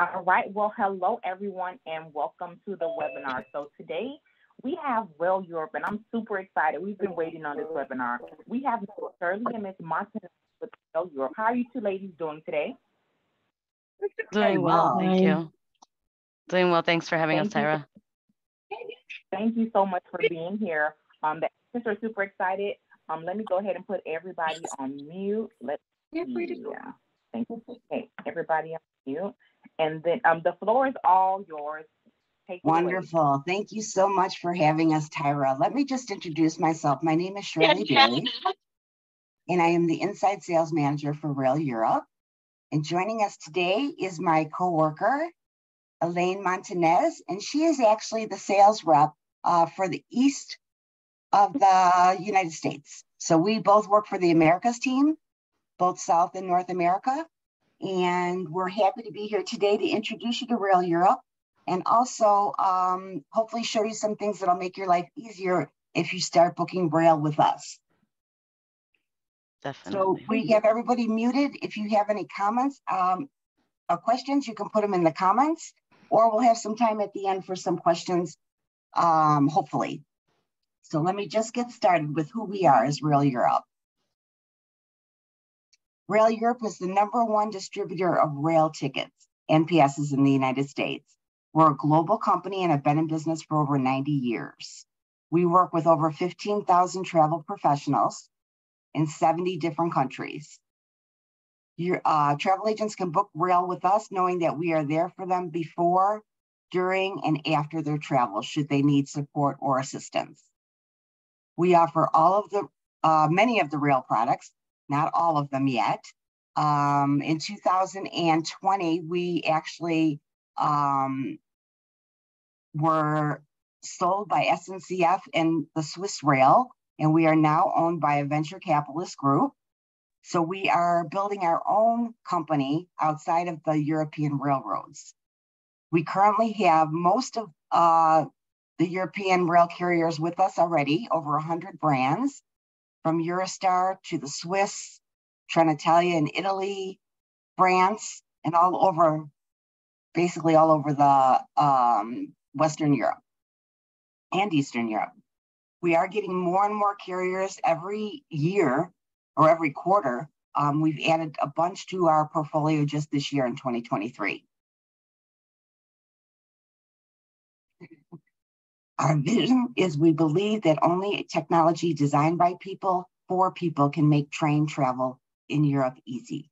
All right. Well, hello, everyone, and welcome to the webinar. So today we have Rail Europe, and I'm super excited. We've been waiting on this webinar. We have Ms. Shirley and Ms. Martinez with Rail Europe. How are you two ladies doing today? Doing well, thank you. Doing well. Thanks for having Thank us, Tyra. Thank you so much for being here. Um, the since we're super excited, um, let me go ahead and put everybody on mute. Let's You're free to see. go. Yeah. Thank you. Okay, everybody on mute. And then um, the floor is all yours. Take it away. Wonderful. Thank you so much for having us, Tyra. Let me just introduce myself. My name is Shirley Berry, and I am the Inside Sales Manager for Rail Europe. And joining us today is my coworker, Elaine Montanez, and she is actually the sales rep uh, for the East of the United States. So we both work for the Americas team, both South and North America. And we're happy to be here today to introduce you to Rail Europe and also um, hopefully show you some things that'll make your life easier if you start booking rail with us. Definitely. So we have everybody muted. If you have any comments um, or questions, you can put them in the comments, or we'll have some time at the end for some questions, um, hopefully. So let me just get started with who we are as Rail Europe. Rail Europe is the number one distributor of rail tickets passes in the United States. We're a global company and have been in business for over 90 years. We work with over 15,000 travel professionals in 70 different countries. Your uh, travel agents can book rail with us, knowing that we are there for them before, during, and after their travel, should they need support or assistance. We offer all of the, uh, many of the rail products, not all of them yet. Um, in 2020, we actually um, were sold by SNCF and the Swiss Rail, and we are now owned by a venture capitalist group. So we are building our own company outside of the European railroads. We currently have most of uh, the European rail carriers with us already, over 100 brands, from Eurostar to the Swiss, Trenitalia in Italy, France, and all over, basically all over the um, Western Europe and Eastern Europe. We are getting more and more carriers every year or every quarter. Um, we've added a bunch to our portfolio just this year in 2023. Our vision is we believe that only technology designed by people for people can make train travel in Europe easy.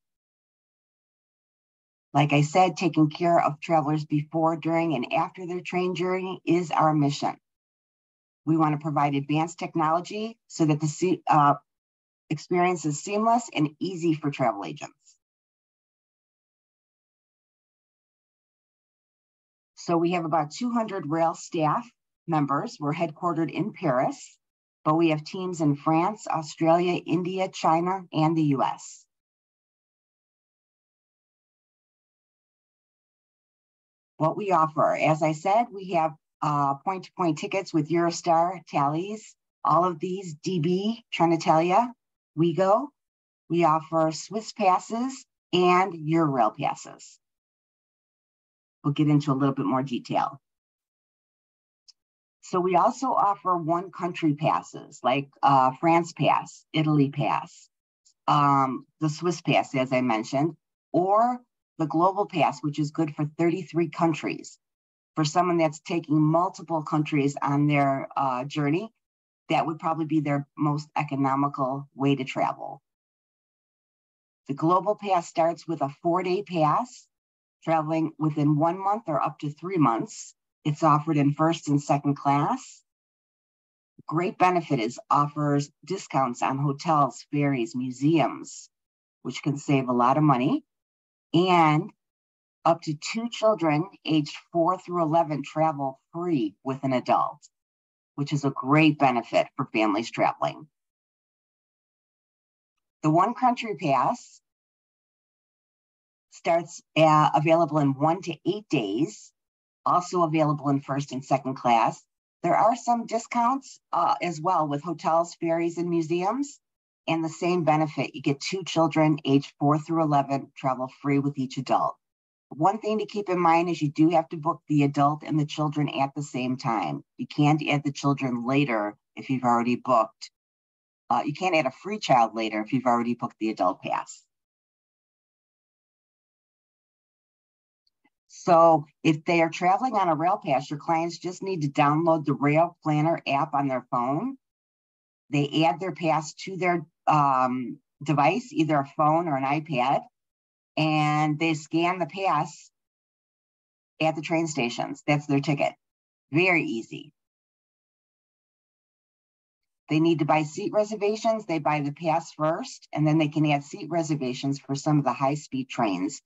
Like I said, taking care of travelers before, during, and after their train journey is our mission. We want to provide advanced technology so that the uh, experience is seamless and easy for travel agents. So we have about 200 rail staff members. We're headquartered in Paris, but we have teams in France, Australia, India, China, and the US. What we offer, as I said, we have uh, point-to-point tickets with Eurostar, Thalys, all of these, DB, Trenitalia, Ouigo. We offer Swiss passes and Eurail passes. We'll get into a little bit more detail. So we also offer one country passes like uh, France Pass, Italy Pass, um, the Swiss Pass, as I mentioned, or the Global Pass, which is good for 33 countries. For someone that's taking multiple countries on their uh, journey, that would probably be their most economical way to travel. The Global Pass starts with a four day pass, traveling within one month or up to three months. It's offered in first and second class. Great benefit is offers discounts on hotels, ferries, museums, which can save a lot of money. And up to two children aged four through 11 travel free with an adult, which is a great benefit for families traveling. The one country pass starts uh, available in one to eight days, also available in first and second class. There are some discounts uh, as well with hotels, ferries, and museums. And the same benefit, you get two children aged four through 11 travel free with each adult. One thing to keep in mind is you do have to book the adult and the children at the same time. You can't add the children later if you've already booked. Uh, you can't add a free child later if you've already booked the adult pass. So if they are traveling on a rail pass, your clients just need to download the Rail Planner app on their phone. They add their pass to their um, device, either a phone or an iPad, and they scan the pass at the train stations. That's their ticket. Very easy. They need to buy seat reservations. They buy the pass first, and then they can add seat reservations for some of the high speed trains.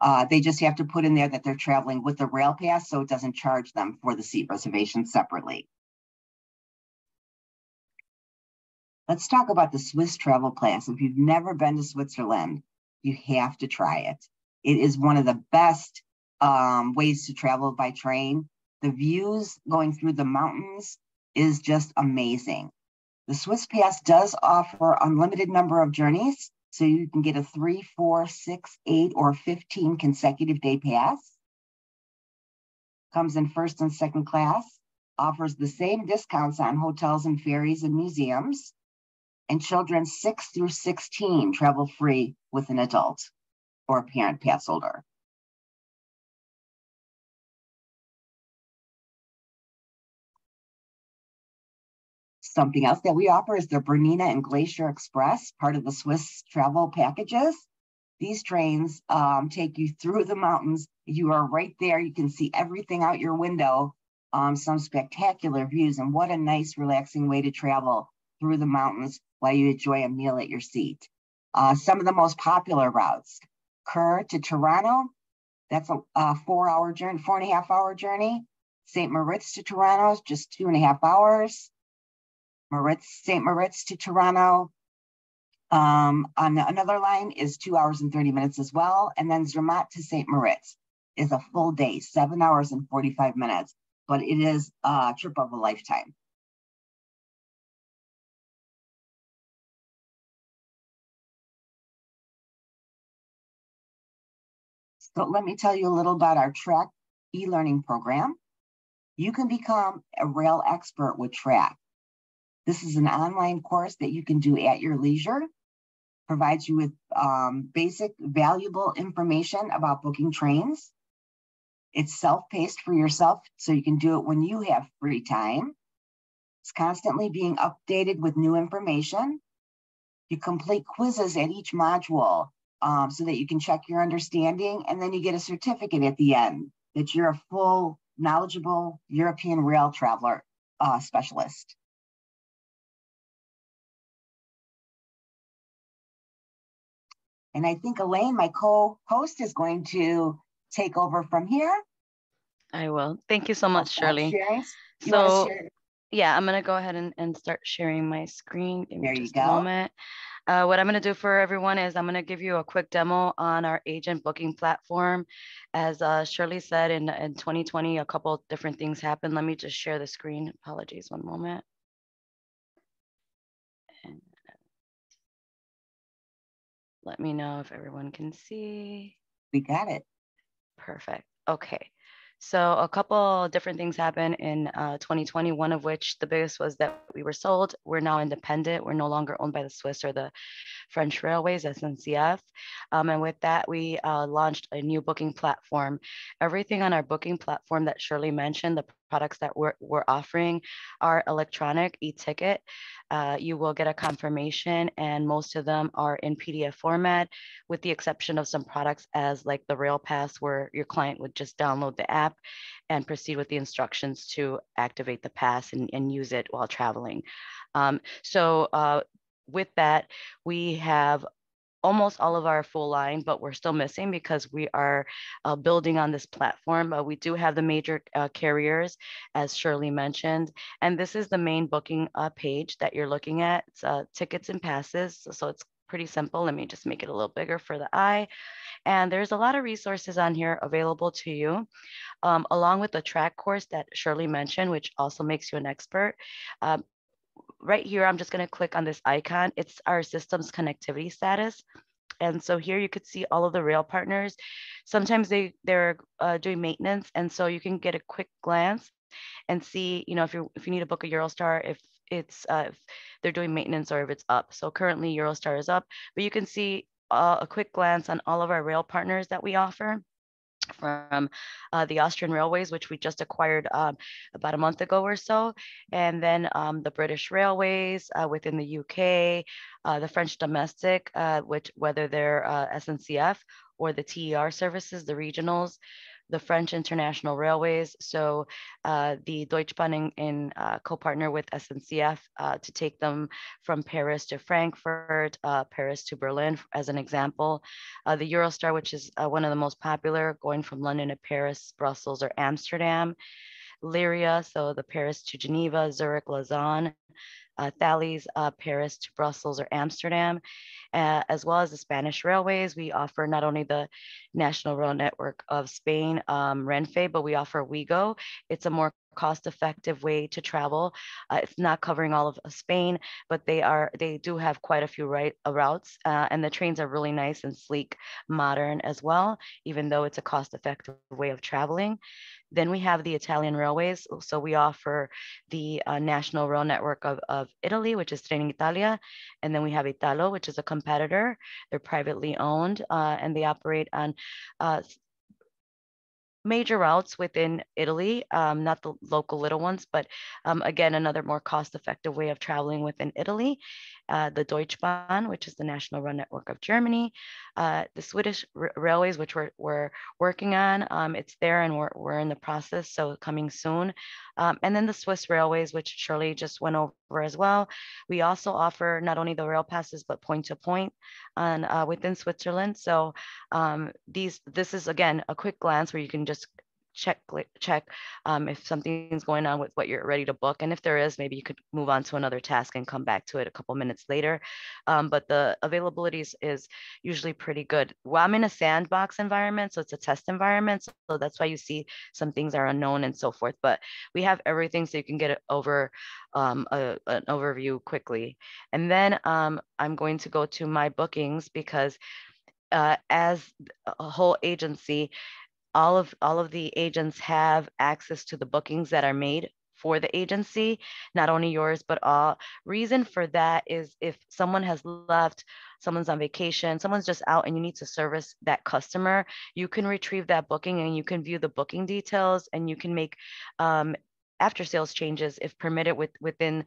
Uh, they just have to put in there that they're traveling with the rail pass so it doesn't charge them for the seat reservation separately. Let's talk about the Swiss travel pass. If you've never been to Switzerland, you have to try it. It is one of the best um, ways to travel by train. The views going through the mountains is just amazing. The Swiss Pass does offer unlimited number of journeys, so you can get a three, four, six, eight, or 15 consecutive day pass. Comes in first and second class, offers the same discounts on hotels and ferries and museums, and children six through 16 travel free with an adult or a parent pass holder. Something else that we offer is the Bernina and Glacier Express, part of the Swiss travel packages. These trains um, take you through the mountains. You are right there. You can see everything out your window. Um, some spectacular views, and what a nice, relaxing way to travel through the mountains while you enjoy a meal at your seat. Uh, some of the most popular routes, Chur to Tirano, that's a, a four hour journey, four and a half hour journey. St. Moritz to Tirano is just two and a half hours. Moritz, St. Moritz to Tirano um, on another line is two hours and 30 minutes as well. And then Zermatt to St. Moritz is a full day, seven hours and 45 minutes, but it is a trip of a lifetime. So let me tell you a little about our TRAC e-learning program. You can become a rail expert with TRAC. This is an online course that you can do at your leisure, provides you with um, basic valuable information about booking trains. It's self-paced for yourself, so you can do it when you have free time. It's constantly being updated with new information. You complete quizzes at each module um, so that you can check your understanding. And then you get a certificate at the end that you're a full, knowledgeable European rail traveler uh, specialist. And I think Elaine, my co-host, is going to take over from here. I will. Thank you so much, Shirley. So, yeah, I'm going to go ahead and, and start sharing my screen. Give there you go. moment. Uh, what I'm going to do for everyone is I'm going to give you a quick demo on our agent booking platform. As uh, Shirley said, in, in 2020, a couple different things happened. Let me just share the screen. Apologies, one moment. Let me know if everyone can see. We got it. Perfect. Okay. So a couple different things happened in uh, 2020, one of which the biggest was that we were sold. We're now independent. We're no longer owned by the Swiss or the French Railways, SNCF. Um, and with that, we uh, launched a new booking platform. Everything on our booking platform that Shirley mentioned, the products that we're, we're offering are electronic e-ticket. Uh, you will get a confirmation and most of them are in PDF format with the exception of some products as like the Rail Pass where your client would just download the app and proceed with the instructions to activate the pass and, and use it while traveling. Um, so uh, with that, we have almost all of our full line, but we're still missing because we are uh, building on this platform. Uh, we do have the major uh, carriers, as Shirley mentioned, and this is the main booking uh, page that you're looking at. Uh, tickets and passes, so it's pretty simple. Let me just make it a little bigger for the eye. And there's a lot of resources on here available to you, um, along with the TRAC course that Shirley mentioned, which also makes you an expert. Um, right here, I'm just gonna click on this icon. It's our system's connectivity status. And so here you could see all of the rail partners. Sometimes they, they're uh, doing maintenance. And so you can get a quick glance and see, you know, if you if you need to book a Eurostar, if it's uh, if they're doing maintenance or if it's up. So currently Eurostar is up, but you can see uh, a quick glance on all of our rail partners that we offer from uh, the Austrian Railways, which we just acquired um, about a month ago or so, and then um, the British Railways uh, within the UK, uh, the French domestic, uh, which whether they're uh, SNCF or the TER services, the regionals, the French International Railways. So uh, the Deutsche Bahn in, in uh, co-partner with SNCF uh, to take them from Paris to Frankfurt, uh, Paris to Berlin, as an example. Uh, the Eurostar, which is uh, one of the most popular, going from London to Paris, Brussels, or Amsterdam. Lyria, so the Paris to Geneva, Zurich, Lausanne, uh, Thalys, uh, Paris to Brussels or Amsterdam, uh, as well as the Spanish railways. We offer not only the National Rail Network of Spain, um, Renfe, but we offer Ouigo. It's a more cost-effective way to travel. Uh, it's not covering all of Spain, but they are they do have quite a few right, uh, routes, uh, and the trains are really nice and sleek, modern as well. Even though it's a cost-effective way of traveling. Then we have the Italian railways. So we offer the uh, national rail network of, of Italy, which is Trenitalia. And then we have Italo, which is a competitor. They're privately owned uh, and they operate on uh, major routes within Italy, um, not the local little ones, but um, again, another more cost-effective way of traveling within Italy. Uh, the Deutsche Bahn, which is the national rail network of Germany, uh, the Swedish railways, which we're, we're working on. Um, it's there and we're, we're in the process, so coming soon. Um, and then the Swiss railways, which Shirley just went over as well. We also offer not only the rail passes, but point to point uh, within Switzerland. So um, these, this is again, a quick glance where you can just check check um, if something's going on with what you're ready to book and if there is maybe you could move on to another task and come back to it a couple minutes later. Um, but the availability is, usually pretty good. Well i'm in a sandbox environment so it's a test environment so that's why you see some things are unknown and so forth but we have everything so you can get it over um, a, an overview quickly. And then um, i'm going to go to my bookings because uh, as a whole agency, all of all of the agents have access to the bookings that are made for the agency, not only yours, but all. Reason for that is if someone has left, someone's on vacation, someone's just out and you need to service that customer, you can retrieve that booking and you can view the booking details and you can make um, after sales changes if permitted with, within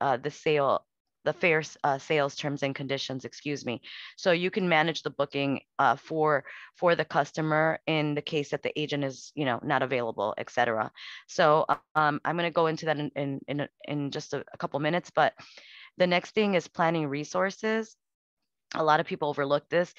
uh, the sale the fair uh, sales terms and conditions, excuse me. So you can manage the booking uh, for for the customer in the case that the agent is, you know, not available, etc. So um, I'm going to go into that in in in, in just a, a couple minutes. But the next thing is planning resources. A lot of people overlook this.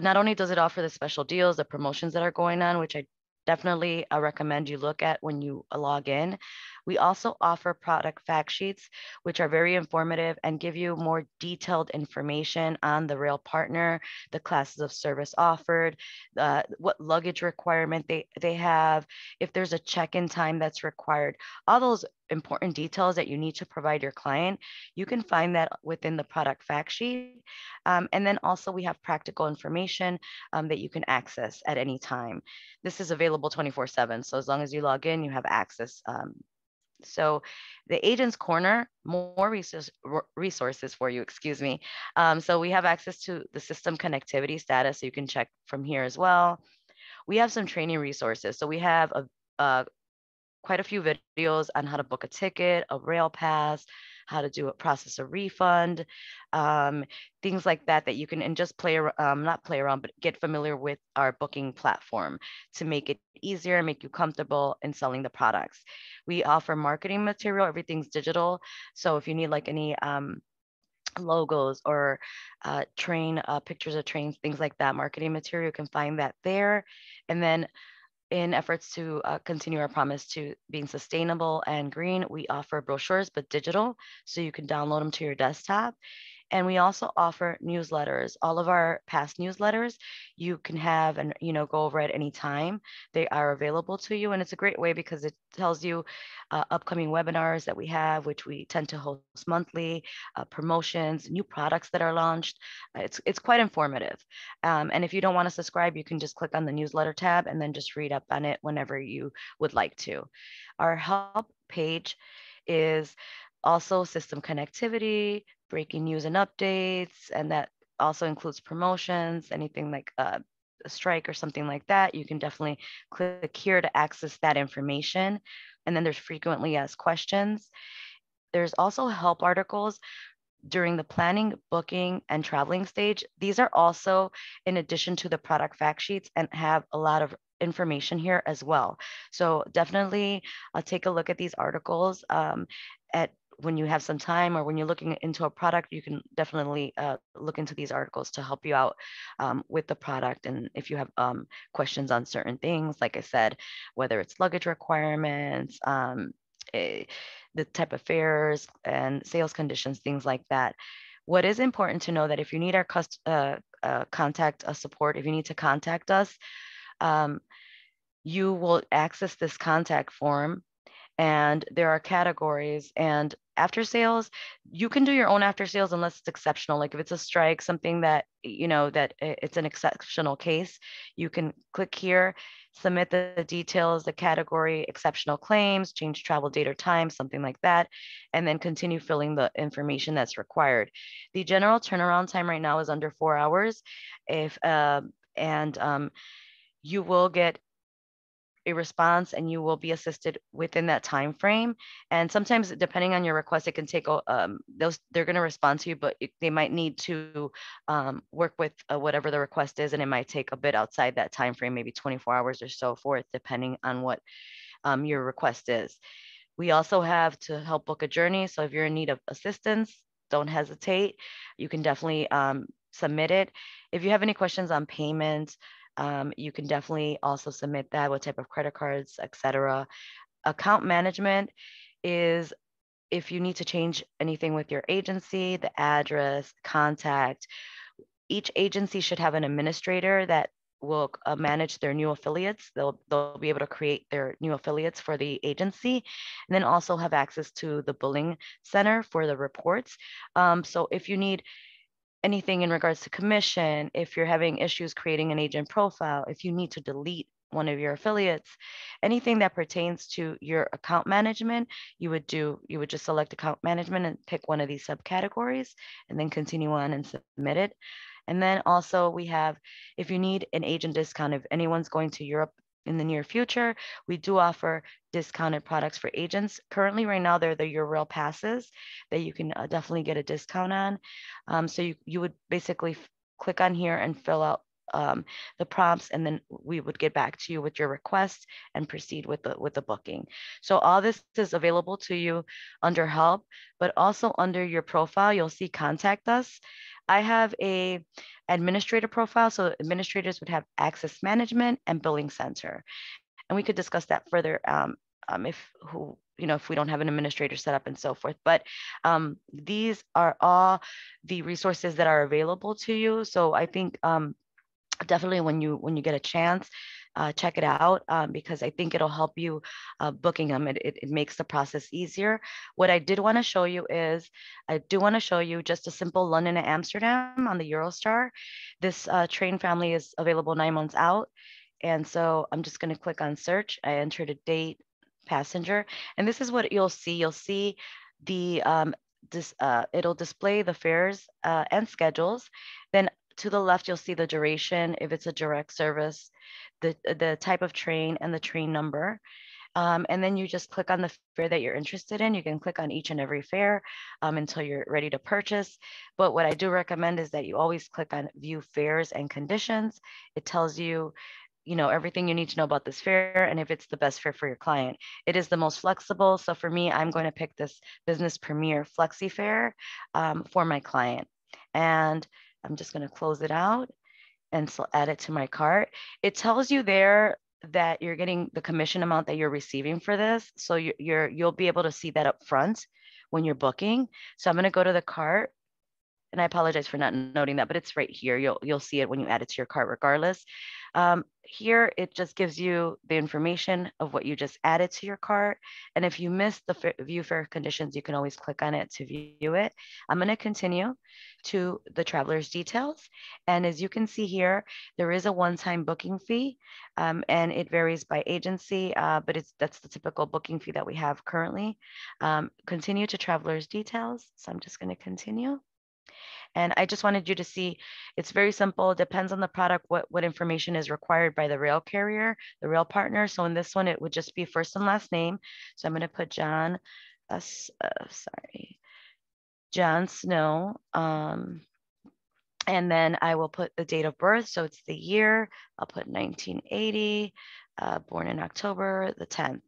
Not only does it offer the special deals, the promotions that are going on, which I definitely I recommend you look at when you log in. We also offer product fact sheets, which are very informative and give you more detailed information on the rail partner, the classes of service offered, uh, what luggage requirement they, they have, if there's a check-in time that's required, all those important details that you need to provide your client, you can find that within the product fact sheet. Um, and then also we have practical information um, that you can access at any time. This is available 24 seven. So as long as you log in, you have access um, so the Agent's Corner, more resource, resources for you, excuse me. Um, so we have access to the system connectivity status, so you can check from here as well. We have some training resources. So we have a, a quite a few videos on how to book a ticket, a rail pass, how to do a process a refund, um, things like that that you can and just play um, not play around, but get familiar with our booking platform to make it easier make you comfortable in selling the products. We offer marketing material, everything's digital. So if you need like any um, logos or uh, train uh, pictures of trains, things like that, marketing material, you can find that there. And then in efforts to uh, continue our promise to being sustainable and green, we offer brochures, but digital, so you can download them to your desktop. And we also offer newsletters. All of our past newsletters you can have and you know go over at any time. They are available to you, and it's a great way because it tells you uh, upcoming webinars that we have, which we tend to host monthly, uh, promotions, new products that are launched. Uh, it's it's quite informative. Um, and if you don't want to subscribe, you can just click on the newsletter tab and then just read up on it whenever you would like to. Our help page is also system connectivity, breaking news and updates, and that also includes promotions, anything like uh, a strike or something like that. You can definitely click here to access that information. And then there's frequently asked questions. There's also help articles during the planning, booking, and traveling stage. These are also in addition to the product fact sheets and have a lot of information here as well. So definitely uh, take a look at these articles um, at when you have some time or when you're looking into a product, you can definitely uh, look into these articles to help you out um, with the product. And if you have um, questions on certain things, like I said, whether it's luggage requirements, um, a, eh, the type of fares and sales conditions, things like that. What is important to know that if you need our cust- uh, uh, contact us support, if you need to contact us, um, you will access this contact form and there are categories and after sales you can do your own after sales unless it's exceptional. Like if it's a strike something that you know that it's an exceptional case you can click here submit the details the category exceptional claims change travel date or time something like that and then continue filling the information that's required. The general turnaround time right now is under four hours. If uh, and um, you will get a response and you will be assisted within that time frame. And sometimes depending on your request it can take um, those they're going to respond to you but they might need to um, work with uh, whatever the request is and it might take a bit outside that time frame maybe 24 hours or so forth depending on what um, your request is. We also have to help book a journey so if you're in need of assistance don't hesitate. You can definitely um, submit it. If you have any questions on payment um, you can definitely also submit that, what type of credit cards, etc. Account management is if you need to change anything with your agency, the address, contact, each agency should have an administrator that will uh, manage their new affiliates. They'll, they'll be able to create their new affiliates for the agency and then also have access to the billing center for the reports. Um, so if you need anything in regards to commission, if you're having issues creating an agent profile, if you need to delete one of your affiliates, anything that pertains to your account management, you would do, you would just select account management and pick one of these subcategories and then continue on and submit it. And then also we have, if you need an agent discount, if anyone's going to Europe in the near future. We do offer discounted products for agents. Currently, right now, they're the Eurail passes that you can uh, definitely get a discount on. Um, so you, you would basically click on here and fill out um, the prompts and then we would get back to you with your request and proceed with the with the booking so all this is available to you under help but also under your profile you'll see contact us i have a administrator profile. So administrators would have access management and billing center. And we could discuss that further um, um, if who, you know, if we don't have an administrator set up and so forth. But um, these are all the resources that are available to you. So I think um, definitely when you when you get a chance, uh, check it out um, because I think it'll help you uh, booking them. It, it, it, makes the process easier. What I did want to show you is I do want to show you just a simple London to Amsterdam on the Eurostar. This uh, train family is available nine months out. And so I'm just going to click on search. I entered a date, passenger, and this is what you'll see. You'll see the um, this uh, it'll display the fares uh, and schedules. Then to the left, you'll see the duration, if it's a direct service, the, the type of train and the train number. Um, and then you just click on the fare that you're interested in. You can click on each and every fare um, until you're ready to purchase. But what I do recommend is that you always click on view fares and conditions. It tells you you know everything you need to know about this fare and if it's the best fare for your client it is the most flexible so for me i'm going to pick this business premier flexi fare um, for my client and I'm just going to close it out and so add it to my cart. It tells you there that you're getting the commission amount that you're receiving for this. So you're, you're you'll be able to see that up front when you're booking. So I'm going to go to the cart and I apologize for not noting that, but it's right here. You'll you'll see it when you add it to your cart regardless. Um, here, it just gives you the information of what you just added to your cart. And if you missed the view fare conditions, you can always click on it to view it. I'm gonna continue to the traveler's details. And as you can see here, there is a one-time booking fee um, and it varies by agency, uh, but it's that's the typical booking fee that we have currently. Um, continue to traveler's details. So I'm just gonna continue. And I just wanted you to see, it's very simple. Depends on the product, what, what information is required by the rail carrier, the rail partner. So in this one, it would just be first and last name. So I'm gonna put John, uh, uh, sorry, John Snow. Um, and then I will put the date of birth. So it's the year, I'll put 1980, uh, born in October the 10th.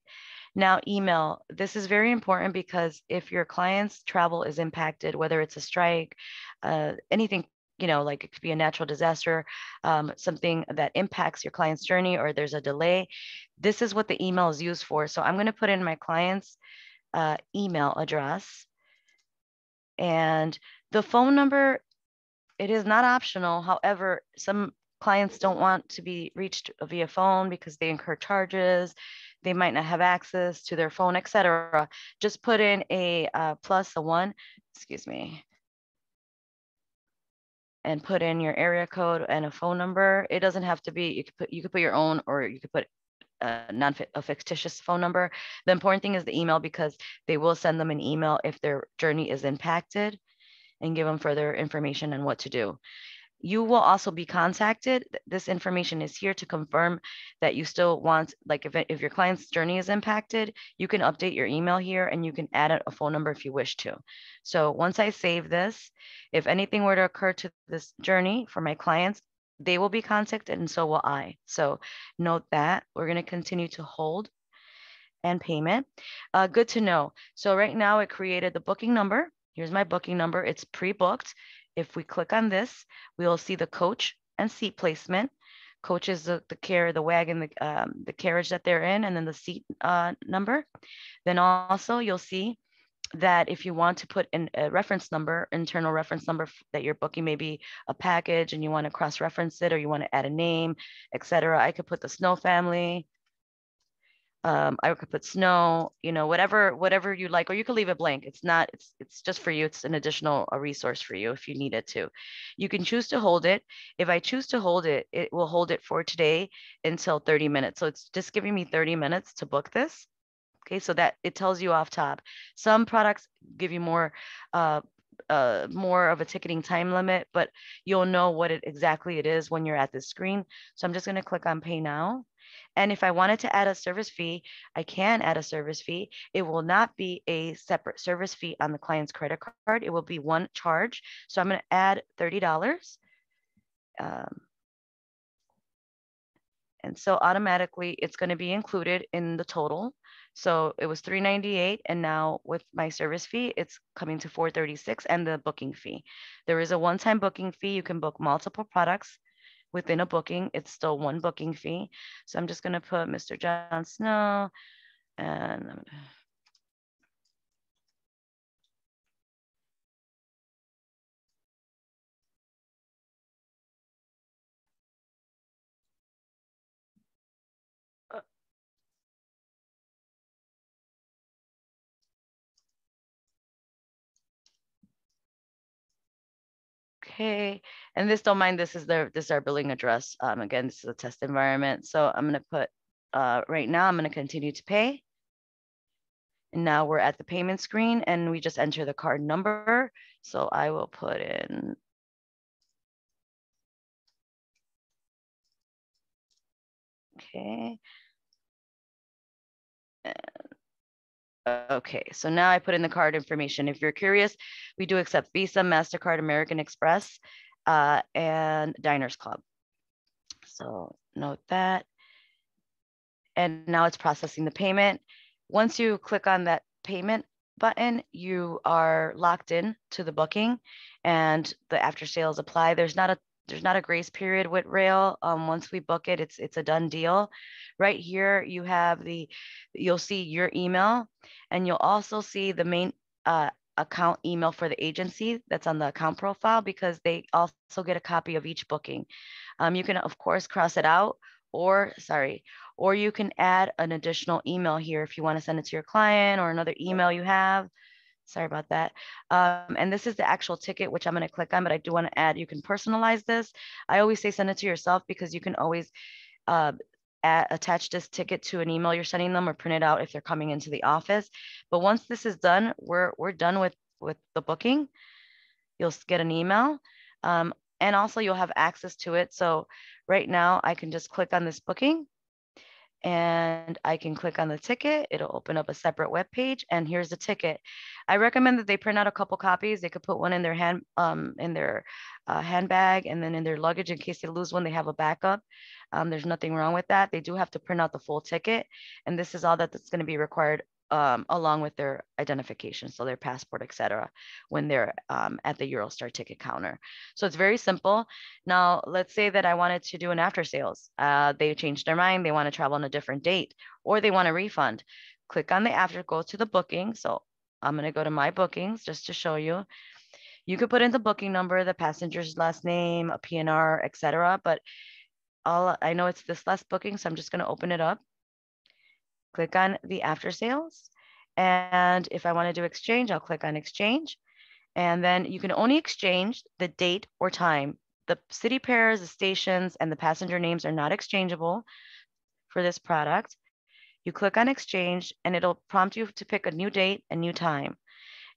Now, email, this is very important because if your client's travel is impacted, whether it's a strike, uh, anything, you know, like it could be a natural disaster, um, something that impacts your client's journey or there's a delay, this is what the email is used for. So I'm going to put in my client's uh, email address and the phone number, it is not optional. However, some clients don't want to be reached via phone because they incur charges they might not have access to their phone, etc. Just put in a uh, plus a one, excuse me, and put in your area code and a phone number. It doesn't have to be, you could put, you could put your own or you could put a non a fictitious phone number. The important thing is the email because they will send them an email if their journey is impacted and give them further information on what to do. You will also be contacted. This information is here to confirm that you still want, like if, if your client's journey is impacted, you can update your email here and you can add a phone number if you wish to. So once I save this, if anything were to occur to this journey for my clients, they will be contacted and so will I. So note that we're gonna continue to hold and payment. Uh, good to know. So right now it created the booking number. Here's my booking number. It's pre-booked. If we click on this, we will see the coach and seat placement. Coach is the, the care, the wagon, the, um, the carriage that they're in, and then the seat uh, number. Then also you'll see that if you want to put in a reference number, internal reference number that you're booking, maybe a package and you want to cross-reference it or you want to add a name, etc. I could put the Snow family, um, I could put snow, you know, whatever, whatever you like, or you could leave it blank. It's not, it's, it's just for you. It's an additional a resource for you if you need it to. You can choose to hold it. If I choose to hold it, it will hold it for today until 30 minutes. So it's just giving me 30 minutes to book this. Okay, so that it tells you off top. Some products give you more, uh, uh, more of a ticketing time limit, but you'll know what it exactly it is when you're at the screen. So I'm just going to click on pay now. And if I wanted to add a service fee, I can add a service fee. It will not be a separate service fee on the client's credit card. It will be one charge. So I'm going to add $30. Um, and so automatically it's going to be included in the total. So it was 398 and now with my service fee, it's coming to 436 and the booking fee. There is a one-time booking fee. You can book multiple products within a booking, it's still one booking fee. So I'm just gonna put Mr. John Snow and okay. And this, don't mind, this is their, this is our billing address. Um, again, this is a test environment. So I'm gonna put, uh, right now, I'm gonna continue to pay. And now we're at the payment screen and we just enter the card number. So I will put in Okay. Okay, so now I put in the card information. If you're curious, we do accept Visa, MasterCard, American Express, uh, and Diners Club. So note that. And now it's processing the payment. Once you click on that payment button, you are locked in to the booking and the after sales apply. There's not a there's not a grace period with rail. Um, once we book it, it's it's a done deal. Right here, you have the, you'll see your email and you'll also see the main uh, account email for the agency that's on the account profile because they also get a copy of each booking. Um, you can, of course, cross it out or, sorry, or you can add an additional email here if you want to send it to your client or another email you have. Sorry about that. Um, and this is the actual ticket, which I'm going to click on, but I do want to add, you can personalize this. I always say send it to yourself because you can always uh, attach this ticket to an email you're sending them or print it out if they're coming into the office. But once this is done, we're, we're done with, with the booking. You'll get an email. Um, and also you'll have access to it. So right now I can just click on this booking and I can click on the ticket. It'll open up a separate web page and here's the ticket. I recommend that they print out a couple copies. They could put one in their hand um, in their uh, handbag and then in their luggage in case they lose one, they have a backup. Um, there's nothing wrong with that. They do have to print out the full ticket and this is all that's going to be required um, along with their identification, so their passport, etc., when they're um, at the Eurostar ticket counter. So it's very simple. Now, let's say that I wanted to do an after sales. Uh, they changed their mind, they want to travel on a different date, or they want a refund. Click on the after, go to the booking. So I'm going to go to my bookings just to show you. You could put in the booking number, the passenger's last name, a PNR, etc. But all I know it's this last booking, so I'm just going to open it up click on the after sales. And if I want to do exchange, I'll click on exchange. And then you can only exchange the date or time. The city pairs, the stations, and the passenger names are not exchangeable for this product. You click on exchange and it'll prompt you to pick a new date and new time.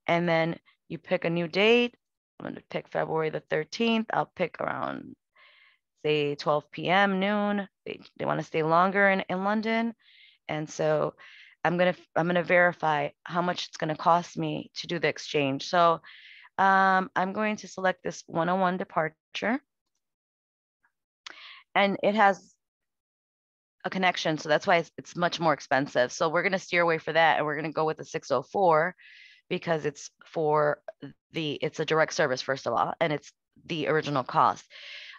And then you pick a new date. I'm going to pick February the 13th. I'll pick around, say, 12 p.m., noon. They, they want to stay longer in, in London. And so I'm gonna I'm gonna verify how much it's gonna cost me to do the exchange. So um, I'm going to select this 101 departure. And it has a connection, so that's why it's, it's much more expensive. So we're gonna steer away for that and we're gonna go with the 604 because it's for the, it's a direct service, first of all, and it's the original cost.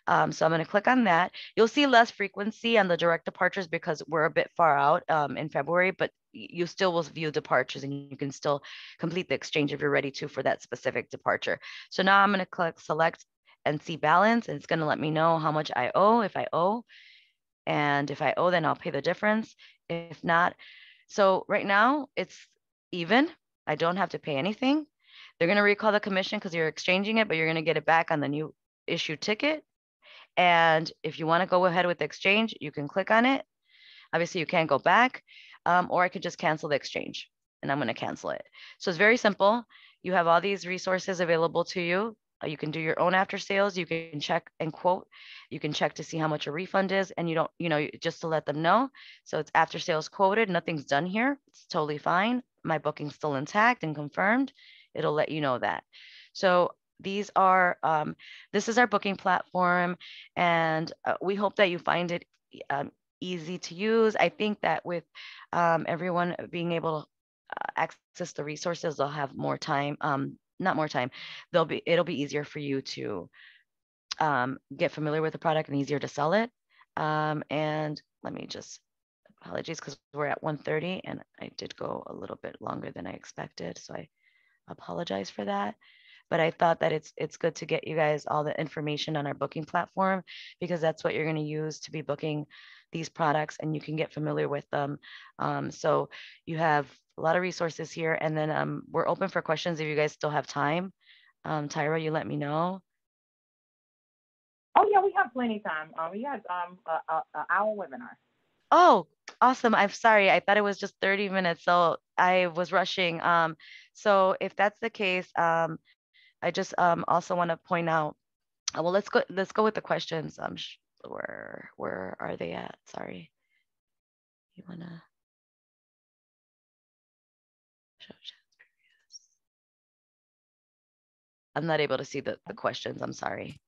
Um, so I'm going to click on that. You'll see less frequency on the direct departures because we're a bit far out um, in February, but you still will view departures and you can still complete the exchange if you're ready to for that specific departure. So now I'm going to click select and see balance and it's going to let me know how much I owe if I owe. And if I owe, then I'll pay the difference. If not, so right now it's even. I don't have to pay anything. They're going to recall the commission because you're exchanging it, but you're going to get it back on the new issue ticket. And if you want to go ahead with the exchange, you can click on it. Obviously, you can't go back, um, or I could just cancel the exchange and I'm going to cancel it. So it's very simple. You have all these resources available to you. Uh, you can do your own after sales. You can check and quote. You can check to see how much a refund is, and you don't, you know, just to let them know. So it's after sales quoted. Nothing's done here. It's totally fine. My booking's still intact and confirmed. It'll let you know that. So these are, um, this is our booking platform and uh, we hope that you find it um, easy to use. I think that with um, everyone being able to uh, access the resources, they'll have more time, um, not more time, they'll be, it'll be easier for you to um, get familiar with the product and easier to sell it. Um, and let me just, apologies because we're at 1.30 and I did go a little bit longer than I expected. So I apologize for that but I thought that it's it's good to get you guys all the information on our booking platform because that's what you're going to use to be booking these products and you can get familiar with them. Um, so you have a lot of resources here and then um, we're open for questions if you guys still have time. Um, Tyra, you let me know. Oh yeah, we have plenty of time. Um, we have um a, a, a hour webinar. Oh, awesome. I'm sorry. I thought it was just 30 minutes. So I was rushing. Um, so if that's the case, um, I just um, also want to point out, uh, well, let's go, let's go with the questions. Um, where, where are they at? Sorry. You want to show previous. I'm not able to see the, the questions. I'm sorry.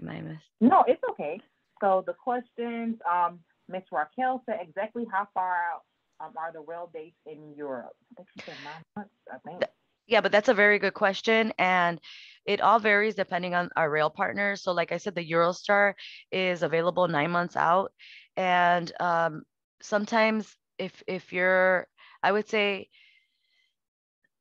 Am I miss? No, it's okay. So the questions, um, Miss Raquel said exactly how far out um, are the rail dates in Europe? I think she said nine months, I think. Yeah, but that's a very good question. And it all varies depending on our rail partners. So, like I said, the Eurostar is available nine months out. And um, sometimes if if you're, I would say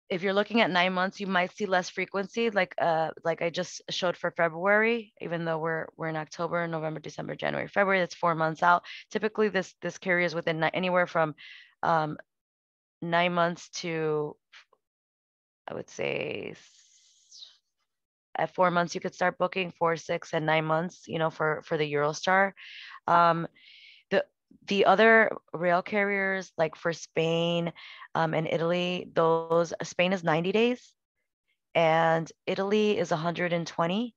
if you're looking at nine months, you might see less frequency, like uh, like I just showed for February, even though we're we're in October, November, December, January, February, that's four months out. Typically this this carries within anywhere from um, nine months to I would say at four months you could start booking four, six, and nine months, you know, for for the Eurostar. Um, the the other rail carriers like for Spain, um, in Italy, those Spain is 90 days and Italy is 120.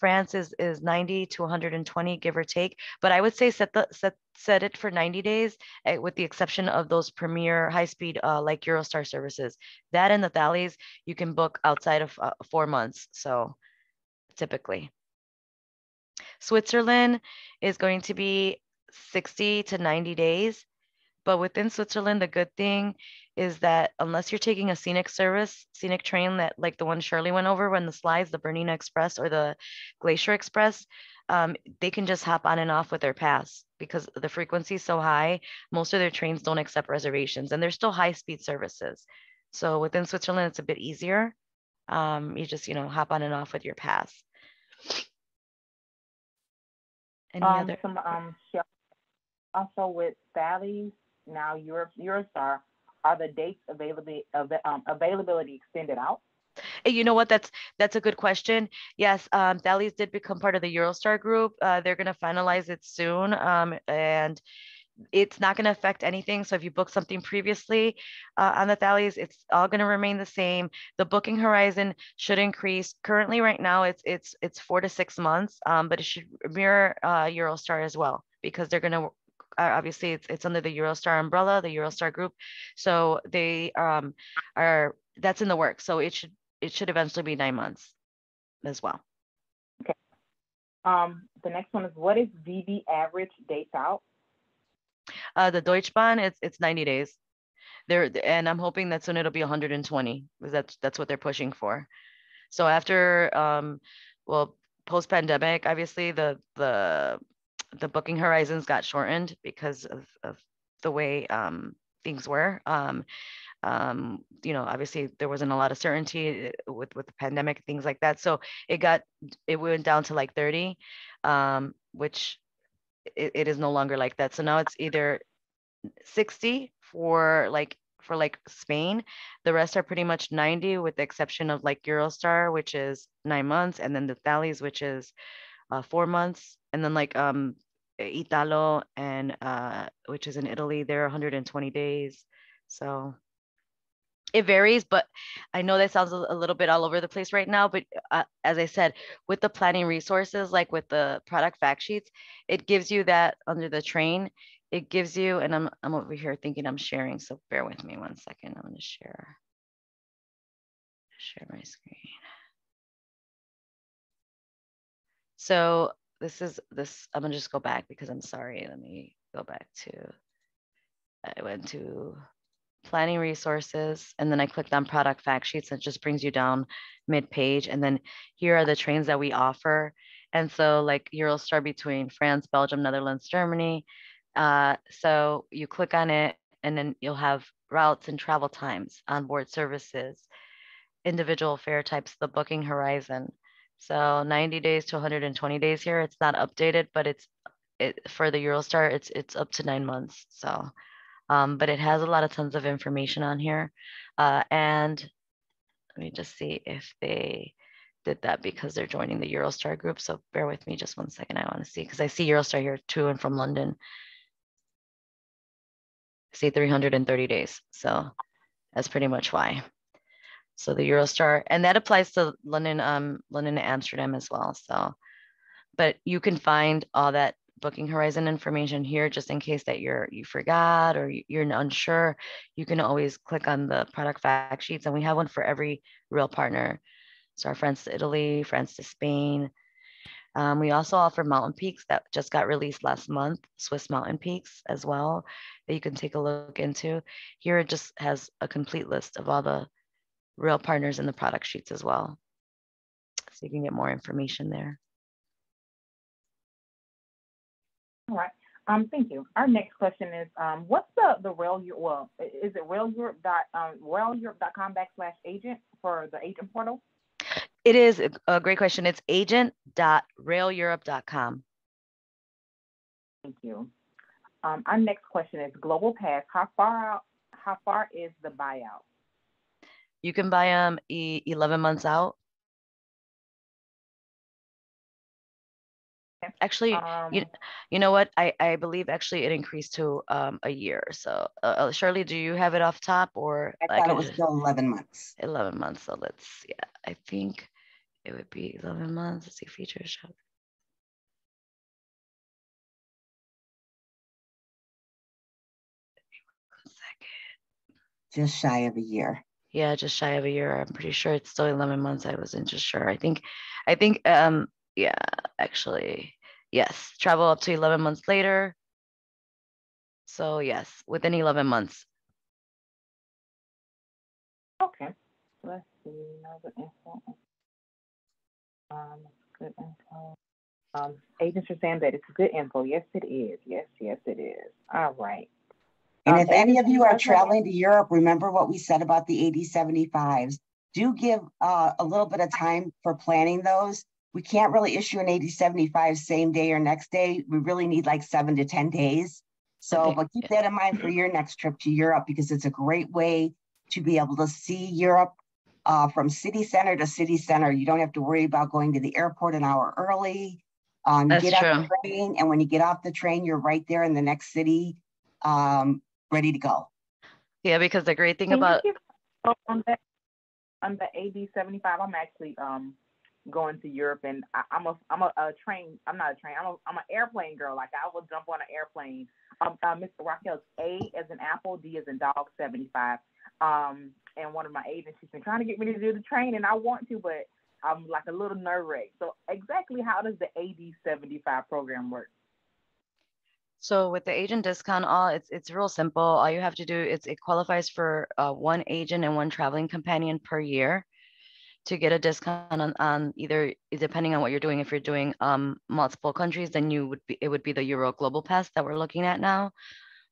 France is, is 90 to 120, give or take. But I would say set the set set it for 90 days, eh, with the exception of those premier high speed uh, like Eurostar services. That and the Thalys you can book outside of uh, four months. So typically, Switzerland is going to be 60 to 90 days. But within Switzerland, the good thing is that unless you're taking a scenic service, scenic train that like the one Shirley went over when the slides, the Bernina Express or the Glacier Express, um, they can just hop on and off with their pass because the frequency is so high. Most of their trains don't accept reservations and they're still high speed services. So within Switzerland, it's a bit easier. Um, you just, you know, hop on and off with your pass. Any um, other? Some, um, also with Thalys, now your Eurostar, are the dates availability um, availability extended out? You know what? That's that's a good question. Yes, um, Thalys did become part of the Eurostar group. Uh, they're going to finalize it soon, um, and it's not going to affect anything. So if you booked something previously uh, on the Thalys, it's all going to remain the same. The booking horizon should increase. Currently, right now, it's it's it's four to six months, um, but it should mirror uh, Eurostar as well because they're going to obviously it's, it's under the Eurostar umbrella, the Eurostar group. So they um, are, that's in the work. So it should, it should eventually be nine months as well. Okay. Um, the next one is what is DB average dates out? Uh, the Deutsche Bahn, it's, it's 90 days. There, and I'm hoping that soon it'll be 120 because that's, that's what they're pushing for. So after, um, well, post pandemic, obviously the, the the booking horizons got shortened because of, of the way um, things were. Um, um, you know, obviously there wasn't a lot of certainty eh, with with the pandemic, things like that. So it got it went down to like 30, um, which it, it is no longer like that. So now it's either 60 for like for like Spain. The rest are pretty much 90 with the exception of like Eurostar, which is nine months, and then the Thalys, which is uh, four months and then like um Italo and uh which is in Italy, they're 120 days. So it varies, but I know that sounds a little bit all over the place right now. But uh, as I said, with the planning resources, like with the product fact sheets, it gives you that under the train. It gives you, and I'm I'm over here thinking I'm sharing, so bear with me one second. I'm gonna share share my screen. So this is this, I'm gonna just go back because I'm sorry. Let me go back to, I went to planning resources and then I clicked on product fact sheets and it just brings you down mid page. And then here are the trains that we offer. And so like Eurostar between France, Belgium, Netherlands, Germany. Uh, so you click on it and then you'll have routes and travel times, onboard services, individual fare types, the booking horizon, so 90 days to 120 days here. It's not updated, but it's it for the Eurostar, it's it's up to nine months. So, um, but it has a lot of tons of information on here. Uh, and let me just see if they did that because they're joining the Eurostar group. So bear with me just one second. I want to see because I see Eurostar here too and from London. see 330 days. So that's pretty much why. So the Eurostar, and that applies to London, um, London and Amsterdam as well. So, but you can find all that booking horizon information here just in case that you're you forgot or you're unsure. You can always click on the product fact sheets and we have one for every real partner. So our France to Italy France to Spain. Um, we also offer mountain peaks that just got released last month Swiss mountain peaks as well that you can take a look into. Here it just has a complete list of all the rail partners in the product sheets as well. So you can get more information there. All right. Um, thank you. Our next question is, um, what's the, the Rail Europe, well, is it Rail Europe dot, um, raileurope.com backslash agent for the agent portal? It is a great question. It's agent.raileurope.com. Thank you. Um, our next question is Global Pass. How far out? How far is the buyout? You can buy them 11 months out. Actually, um, you, you know what? I, I believe actually it increased to um, a year. So, uh, uh Shirley, do you have it off top or? I thought I it was still 11 months. 11 months. So let's, yeah, I think it would be 11 months. Let's see, features. Just shy of a year. Yeah, just shy of a year. I'm pretty sure it's still 11 months. I wasn't just sure. I think, I think, um, yeah, actually, yes, travel up to 11 months later. So yes, within 11 months. Okay, let's see, another info. Um, good info. Um, agents are saying that it's a good info. Yes, it is. Yes, yes, it is. All right. And if any of you are traveling to Europe, remember what we said about the AD75s. Do give uh, a little bit of time for planning those. We can't really issue an AD75 same day or next day. We really need like seven to 10 days. So, okay. but keep that in mind for your next trip to Europe because it's a great way to be able to see Europe uh, from city center to city center. You don't have to worry about going to the airport an hour early. Um, That's get true. off the train, and when you get off the train, you're right there in the next city, um, ready to go. Yeah, because the great thing Can about on the on the AD seventy five, I'm actually um going to Europe, and I, am a I'm a, a, train. I'm not a train. I'm a I'm an airplane girl. Like I will jump on an airplane. Um, uh, Mr. Raquel's A as an apple, D as in dog, seventy five. Um, and one of my agents, she's been trying to get me to do the train, and I want to, but I'm like a little nerve wracked. So exactly how does the AD seventy five program work? So with the agent discount, all it's it's real simple. All you have to do is it qualifies for uh, one agent and one traveling companion per year to get a discount on, on either depending on what you're doing. If you're doing um, multiple countries, then you would be it would be the Euro Global Pass that we're looking at now.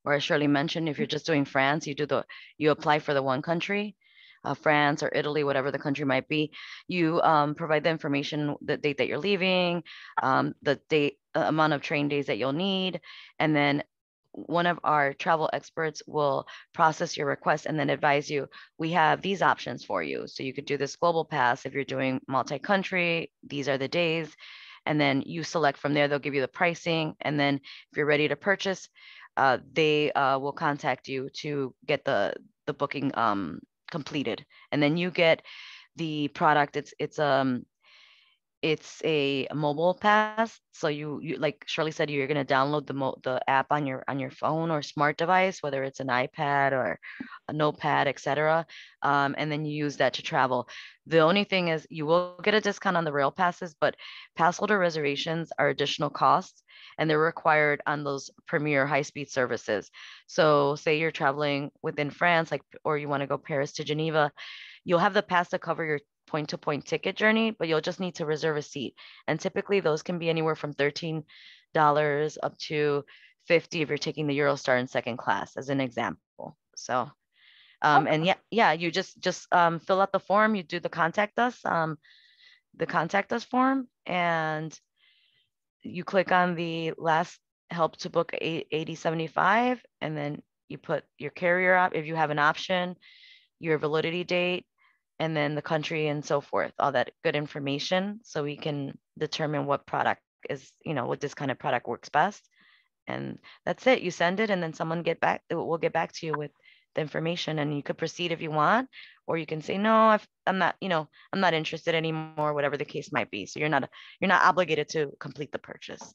Or as Shirley mentioned, if you're just doing France, you do the you apply for the one country uh, France or Italy, whatever the country might be, you um, provide the information, the date that you're leaving, um, the date, amount of train days that you'll need, and then one of our travel experts will process your request and then advise you we have these options for you. So you could do this global pass if you're doing multi-country these are the days. And then you select from there they'll give you the pricing. And then if you're ready to purchase uh, they uh, will contact you to get the the booking um, completed. And then you get the product. It's it's um it's a mobile pass so you you like shirley said you're going to download the mo- the app on your on your phone or smart device whether it's an ipad or a notepad etc um, and then you use that to travel. The only thing is you will get a discount on the rail passes but pass holder reservations are additional costs and they're required on those premier high speed services. So say you're traveling within france like or you want to go paris to geneva you'll have the pass to cover your point to point ticket journey, but you'll just need to reserve a seat. And typically those can be anywhere from $13 up to 50 if you're taking the Eurostar in second class as an example. So, um, okay. and yeah, yeah, you just, just um, fill out the form, you do the contact us, um, the contact us form, and you click on the last help to book AD75, and then you put your carrier up if you have an option, your validity date, and then the country and so forth, all that good information so we can determine what product is, you know, what this kind of product works best. And that's it. You send it and then someone get back, we'll get back to you with the information and you could proceed if you want, or you can say, no, i am not, you know, I'm not interested anymore, whatever the case might be. So you're not, you're not obligated to complete the purchase.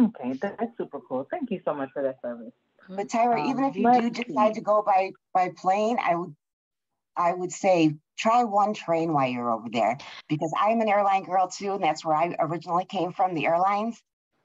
Okay, that's super cool. Thank you so much for that service. But Tyra, um, even if you do decide to go by by plane, I would I would say try one train while you're over there because I'm an airline girl too, and that's where I originally came from, the airlines.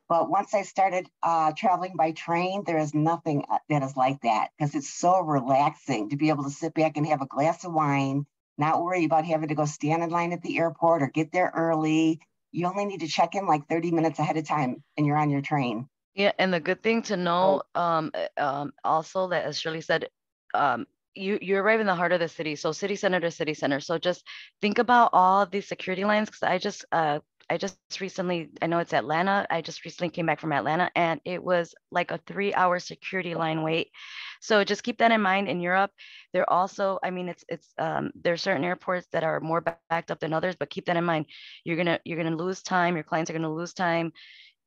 But once I started uh, traveling by train, there is nothing uh, that is like that because it's so relaxing to be able to sit back and have a glass of wine, not worry about having to go stand in line at the airport or get there early. You only need to check in like 30 minutes ahead of time and you're on your train. Yeah, and the good thing to know um, uh, um, also that as Shirley said, um, you you arrive in the heart of the city, so city center to city center. So just think about all these security lines because I just uh, I just recently I know it's Atlanta. I just recently came back from Atlanta and it was like a three hour security line wait. So just keep that in mind. In Europe, they're also I mean it's it's um, there are certain airports that are more backed up than others, but keep that in mind. You're gonna you're gonna lose time. Your clients are gonna lose time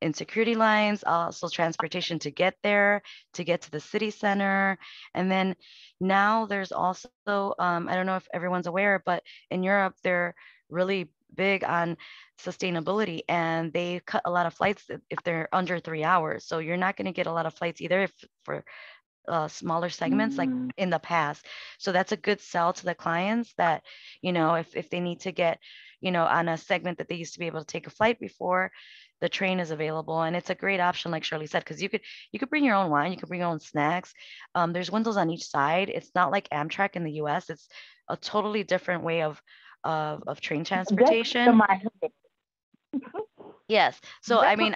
in security lines, also transportation to get there, to get to the city center. And then now there's also, um, I don't know if everyone's aware, but in Europe, they're really big on sustainability and they cut a lot of flights if they're under three hours. So you're not going to get a lot of flights either if, for uh, smaller segments mm-hmm. like in the past. So that's a good sell to the clients that, you know, if, if they need to get, you know, on a segment that they used to be able to take a flight before, the train is available and it's a great option like shirley said because you could you could bring your own wine you could bring your own snacks. Um, there's windows on each side. It's not like amtrak in the us it's a totally different way of of, of train transportation. yes. So i mean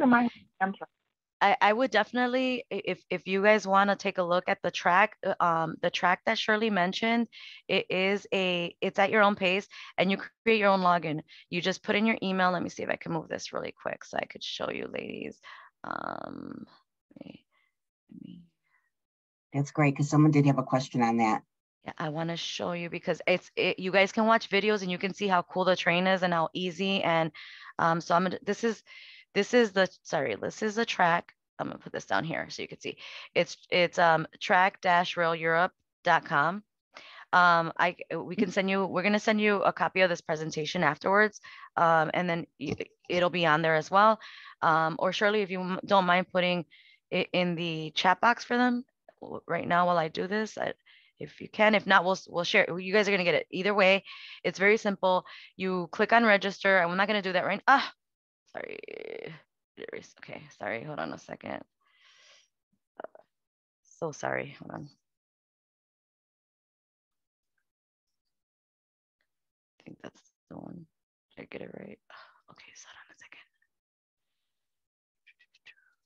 I, I would definitely if if you guys want to take a look at the TRAC uh, um the TRAC that Shirley mentioned it is a it's at your own pace and you create your own login. You just put in your email let me see if I can move this really quick so I could show you ladies. Um let me, let me. that's great because someone did have a question on that. Yeah I want to show you because it's it, you guys can watch videos and you can see how cool the train is and how easy and um so I'm this is this is the, sorry, this is a TRAC. I'm gonna put this down here so you can see. It's it's um, track-raileurope.com. Um, I we can send you. We're gonna send you a copy of this presentation afterwards, um, and then it'll be on there as well. Um, or Shirley, if you don't mind putting it in the chat box for them right now while I do this. I, if you can, if not, we'll we'll share. You guys are gonna get it either way. It's very simple. You click on register, and we're not gonna do that right. Ah, sorry. Okay, sorry. Hold on a second. Uh, so sorry. Hold on. I think that's the one. Did I get it right? Okay, hold on a second.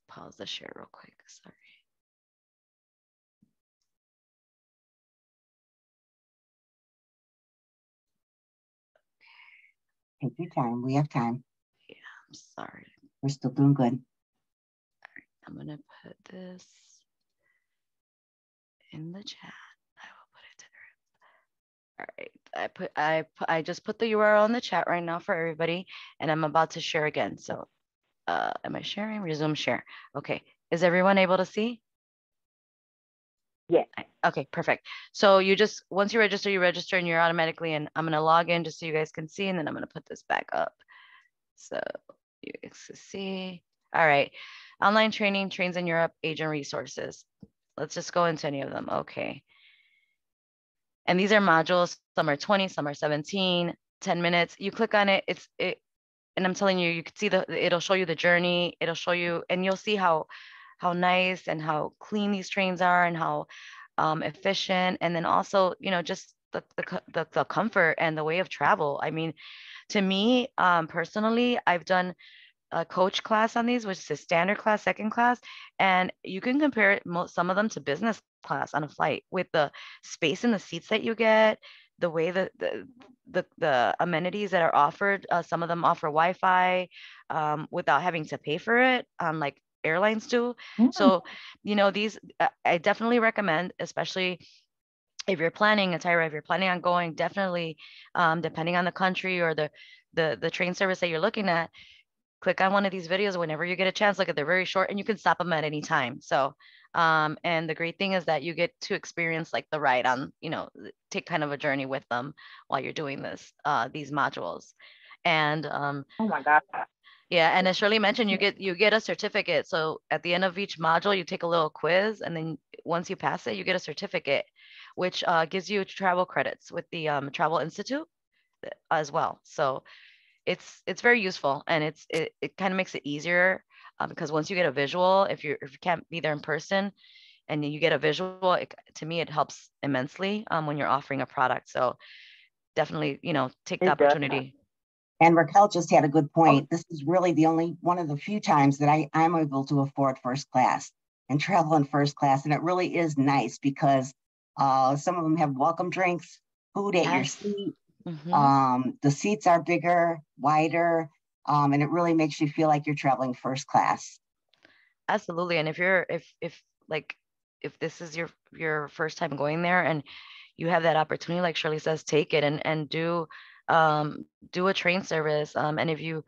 Pause the share real quick. Sorry. Take your time. We have time. I'm sorry. We're still doing good. All right, I'm gonna put this in the chat. I will put it there. All right, I put I put, I just put the URL in the chat right now for everybody, and I'm about to share again. So, uh, am I sharing? Resume share. Okay, is everyone able to see? Yeah. Okay, perfect. So you just once you register, you register, and you're automatically in. I'm gonna log in just so you guys can see, and then I'm gonna put this back up. So UXC. All right. Online training, trains in Europe, agent resources. Let's just go into any of them. Okay. And these are modules. Some are 20, some are 17, 10 minutes. You click on it, it's it, and I'm telling you, you can see the it'll show you the journey, it'll show you, and you'll see how how nice and how clean these trains are and how um, efficient. And then also, you know, just the, the, the, the comfort and the way of travel. I mean, to me um, personally, I've done a coach class on these, which is a standard class, second class, and you can compare some of them to business class on a flight with the space in the seats that you get, the way that the, the, the amenities that are offered. Uh, some of them offer Wi-Fi um, without having to pay for it, um, like airlines do. Mm-hmm. So, you know, these I definitely recommend, especially if you're planning a Tyra, if you're planning on going, definitely, um, depending on the country or the, the the train service that you're looking at, click on one of these videos whenever you get a chance. Look at they're very short and you can stop them at any time. So, um, and the great thing is that you get to experience like the ride on, you know, take kind of a journey with them while you're doing this, uh, these modules. And um, oh my God. Yeah, and as Shirley mentioned, you get you get a certificate. So at the end of each module, you take a little quiz, and then once you pass it, you get a certificate which uh, gives you travel credits with the um, Travel Institute uh, as well. So it's it's very useful and it's it, it kind of makes it easier uh, because once you get a visual, if you if you can't be there in person and you get a visual, it, to me it helps immensely um, when you're offering a product. So definitely, you know, take the it opportunity. And Raquel just had a good point. This is really the only one of the few times that I, I'm able to afford first class and travel in first class. And it really is nice because uh, some of them have welcome drinks, food at your seat. Mhm. Um, the seats are bigger, wider, um, and it really makes you feel like you're traveling first class. Absolutely. And if you're if if like if this is your your first time going there and you have that opportunity, like Shirley says, take it and and do um do a train service. Um and if you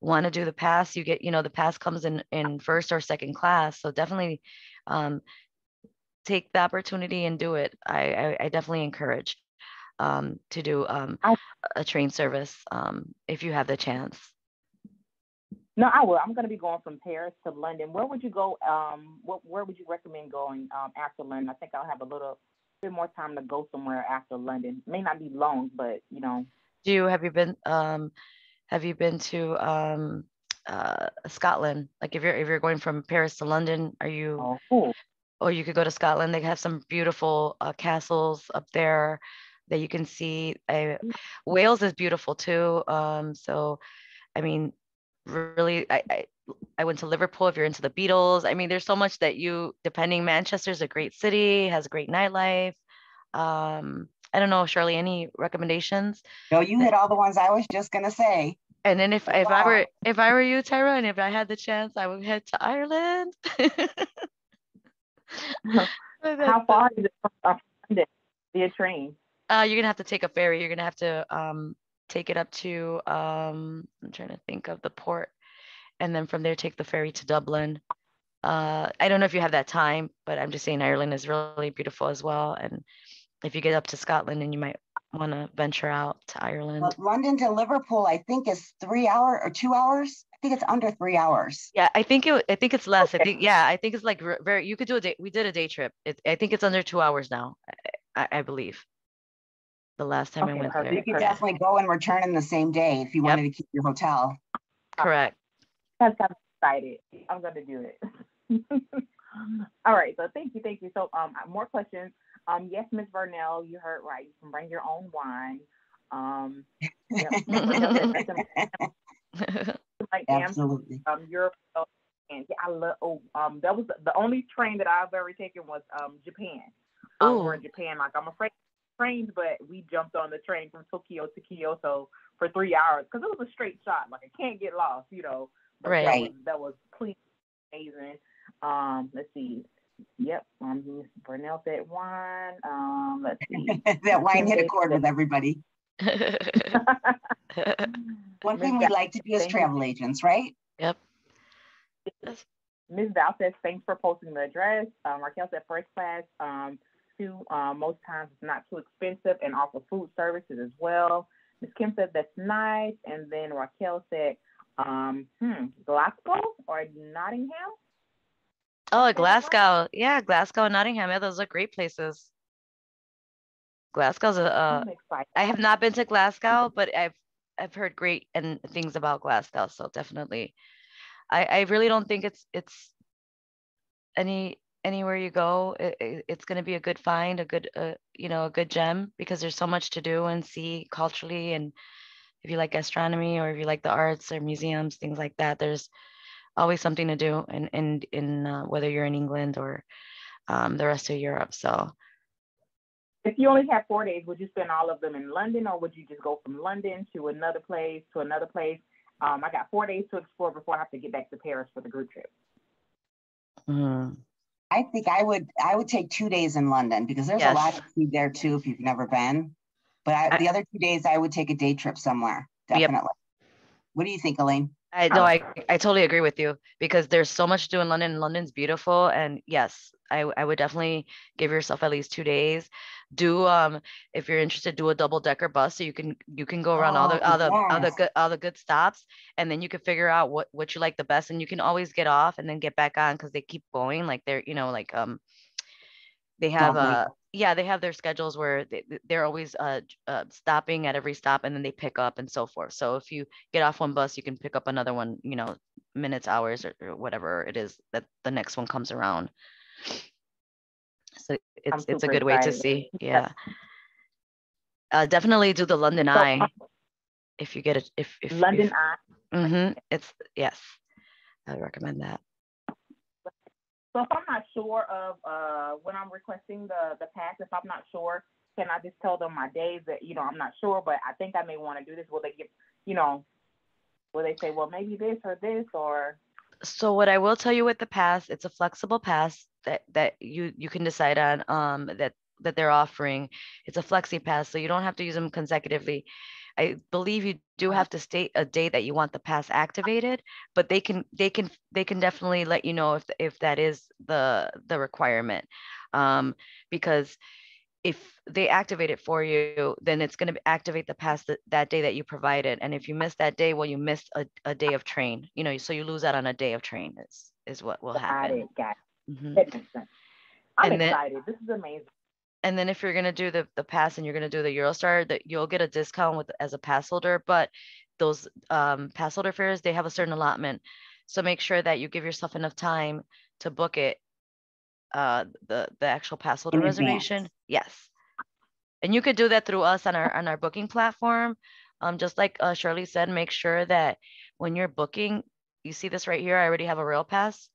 want to do the pass, you get, you know, the pass comes in in first or second class. So definitely um take the opportunity and do it. I I, I definitely encourage um to do um I- a train service um if you have the chance. No, I will. I'm going to be going from Paris to London. Where would you go? Um, what, where would you recommend going um, after London? I think I'll have a little bit more time to go somewhere after London. May not be long, but you know. Do you have you been um have you been to um uh Scotland? Like if you're if you're going from Paris to London, are you Oh, cool. Or you could go to Scotland. They have some beautiful uh, castles up there that you can see. I, Wales is beautiful too. Um, so, I mean, really, I, I I went to Liverpool. If you're into the Beatles, I mean, there's so much that you. Depending, Manchester's a great city, has a great nightlife. Um, I don't know, Shirley, any recommendations? No, you hit all the ones I was just gonna say. And then if if I were if I were you, Tyra, and if I had the chance, I would head to Ireland. How far is it from London via train? Uh, you're gonna have to take a ferry. You're gonna have to um take it up to um I'm trying to think of the port, and then from there take the ferry to Dublin. Uh, I don't know if you have that time, but I'm just saying Ireland is really beautiful as well. And if you get up to Scotland, and you might want to venture out to Ireland. But London to Liverpool, I think is three hour or two hours. I think it's under three hours. Yeah, I think it. I think it's less. I think yeah, I think it's like very. You could do a day. We did a day trip. It, I think it's under two hours now. I, I, I believe. The last time I went perfect. there. You could Perfect. definitely go and return in the same day if you Yep. wanted to keep your hotel. Correct. That's I'm excited. I'm gonna do it. All right. So thank you, thank you. So um, more questions. Um, yes, Miss Vernell, you heard right. You can bring your own wine. Um, yep. like Amsterdam, Absolutely. um, Europe, and yeah, I love. Oh, um, that was the only train that I've ever taken was um Japan. Um, we're in Japan. Like I'm afraid of trains, but we jumped on the train from Tokyo to Kyoto for three hours because it was a straight shot. Like I can't get lost, you know. But Right. That was, that was please amazing. Um, let's see. Yep. Um, Miss Burnell said wine. Um, let's see. that wine hit a chord with everybody. One thing we Val- like to do is travel agents, right? yep. Ms. Val says, thanks for posting the address. Um, Raquel said, first class, um, too, um, most times it's not too expensive and offer food services as well. Ms. Kim said, that's nice. And then Raquel said, um, hmm, Glasgow or Nottingham? Oh, Say that right? Glasgow. Yeah, Glasgow and Nottingham. Yeah, those are great places. Glasgow's a, uh. I have not been to Glasgow, but I've I've heard great and things about Glasgow, so definitely. I I really don't think it's it's any anywhere you go, it, it- it's going to be a good find, a good uh, you know, a good gem because there's so much to do and see culturally and if you like gastronomy or if you like the arts or museums, things like that, there's always something to do in in in uh, whether you're in England or um, the rest of Europe. So If you only had four days, would you spend all of them in London or would you just go from London to another place to another place? Um, I got four days to explore before I have to get back to Paris for the group trip. mm, I think I would I would take two days in London because there's a lot to see there too if you've never been. But I, I- the other two days I would take a day trip somewhere. Yep. Definitely. What do you think, Elaine? I no, I, I totally agree with you because there's so much to do in London. London's beautiful, and yes, I, I would definitely give yourself at least two days. Do um if you're interested, do a double decker bus so you can you can go around all the Oh, all the all the good all the good stops, and then you can figure out what what you like the best, and you can always get off and then get back on because they keep going like they're you know like um they have Lovely. uh yeah they have their schedules where they, they're always uh, uh stopping at every stop and then they pick up and so forth so if you get off one bus you can pick up another one you know minutes hours or, or whatever it is that the next one comes around so it's it's a good way to see yeah uh definitely do the london eye if you get it, if, if. London if- Eye. Mhm, it's, yes, I recommend that. So if I'm not sure of uh when I'm requesting the the pass, if I'm not sure, can I just tell them my days that you know I'm not sure, but I think I may want to do this? Will they give you know? Will they say, well, maybe this or this or? So what I will tell you with the pass, it's a flexible pass that that you you can decide on um that that they're offering. It's a flexi pass, so you don't have to use them consecutively. I believe you do Uh-huh. have to state a date that you want the pass activated, but they can they can they can definitely let you know if if that is the the requirement. Um, because if they activate it for you, then it's going to activate the pass that, that day that you provided. And if you miss that day, well, you missed a, a day of train, you know, so you lose out on a day of train is, is what will Got happen. it. Got it. That makes sense. I'm And then- excited. This is amazing. And then if you're gonna do the, the pass and you're gonna do the Eurostar, that you'll get a discount with, as a pass holder, but those um, pass holder fares, they have a certain allotment. So make sure that you give yourself enough time to book it, uh, the, the actual pass holder reservation. Yes. And you could do that through us on our, on our booking platform. Um, just like uh, Shirley said, make sure that when you're booking, you see this right here, I already have a rail pass.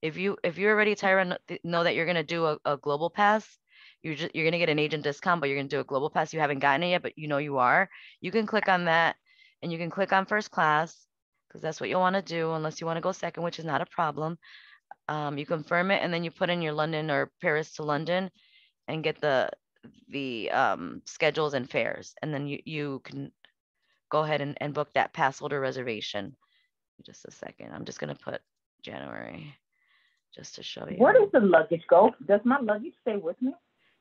If you, if you already Tyra know that you're gonna do a, a global pass, you're just, you're gonna get an agent discount, but you're gonna do a global pass. You haven't gotten it yet, but you know you are. You can click on that and you can click on first class because that's what you want to do unless you want to go second, which is not a problem. Um, you confirm it and then you put in your London or Paris to London and get the the um, schedules and fares, and then you you can go ahead and, and book that pass holder reservation. Just a second. I'm just gonna put January just to show you. Where does the luggage go? Does my luggage stay with me?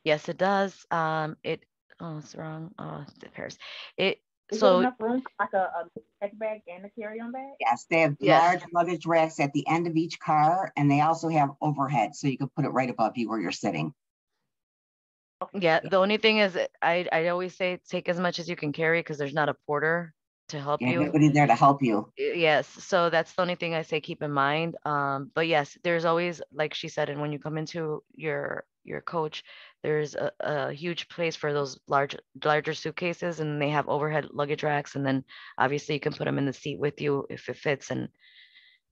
Yes, it does. Um, it, oh, it's wrong. Oh, the pairs. It, Is there so, enough room for like a, a check bag and a carry-on bag? Yes, they have Yes. large luggage racks at the end of each car and they also have overhead, so you can put it right above you where you're sitting. yeah, the only thing is I, I always say take as much as you can carry because there's not a porter to help You have you. everybody there to help you. Yes, so that's the only thing I say keep in mind. Um, but yes, there's always, like she said, and when you come into your your coach, there's a, a huge place for those large larger suitcases and they have overhead luggage racks and then obviously you can put them in the seat with you if it fits and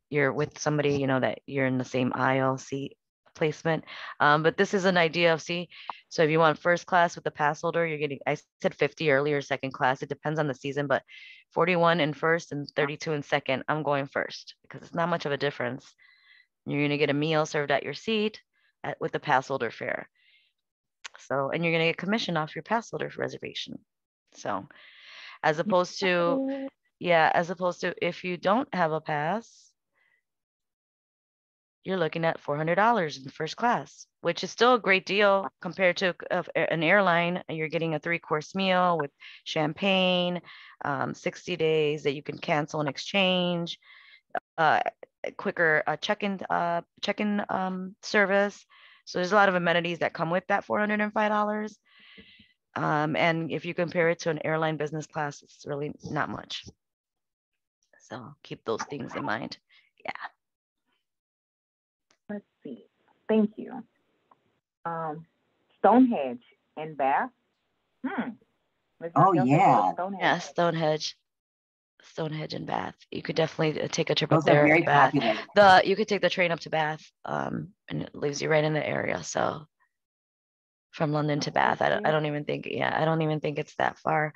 you're with somebody, you know, that you're in the same aisle seat placement. Um, but this is an idea of see, so if you want first class with the pass holder, you're getting, I said 50 earlier, second class, it depends on the season, but 41 in first and 32 in second, I'm going first because it's not much of a difference. You're gonna get a meal served at your seat at, with the pass holder fare. So, and you're gonna get commission off your pass holder reservation. So, as opposed to, yeah, as opposed to if you don't have a pass, you're looking at $400 in first class, which is still a great deal compared to an airline. You're getting a three course meal with champagne, um, 60 days that you can cancel and exchange, uh, quicker uh, check-in uh, check-in um, service. So there's a lot of amenities that come with that $405. Um, and if you compare it to an airline business class, it's really not much. So keep those things in mind. Yeah. Let's see. Thank you. Um, Stonehenge in Bath. Hmm. Ms. Oh, Marcel yeah. Stonehenge. Yeah, Stonehenge, Stonehenge and Bath. You could definitely uh, take a trip up Those are there. very Bath. popular. The you could take the train up to Bath, um, and it leaves you right in the area. So from London to Bath, I don't, I don't even think, yeah, I don't even think it's that far.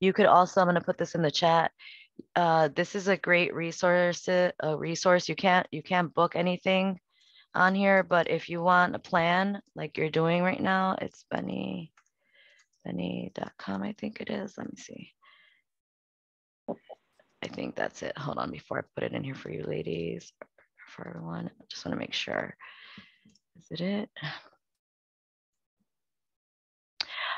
You could also, I'm gonna put this in the chat. Uh, this is a great resource, a resource. You can't, you can't book anything on here, but if you want a plan like you're doing right now, it's Benny, Benny.com, I think it is. Let me see. I think that's it. Hold on before I put it in here for you ladies, for everyone. I just want to make sure. Is it it?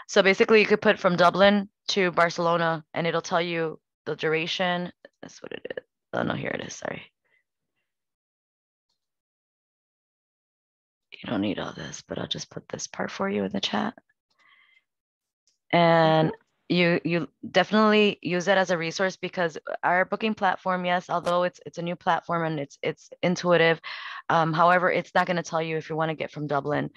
So basically you could put from Dublin to Barcelona and it'll tell you the duration. That's what it is. Oh no, here it is, sorry. You don't need all this, but I'll just put this part for you in the chat. And you you definitely use it as a resource because our booking platform, yes, although it's it's a new platform and it's it's intuitive. Um, however, it's not going to tell you if you want to get from Dublin